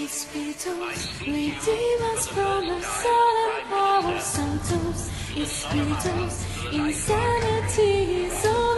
Its beetles bleed from the solemn power. Sanctus, its beetles, insanity is over.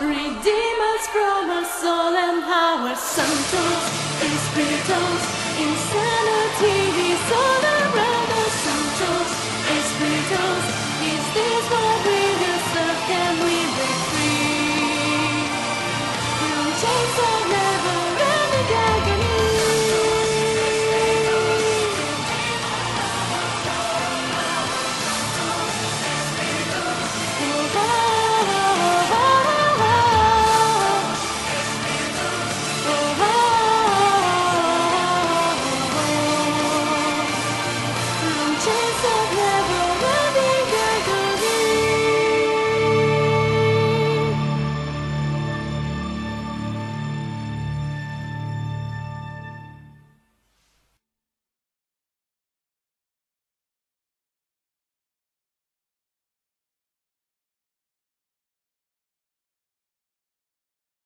Redeem us from our soul and our sanctus, espíritus, insanity is all around.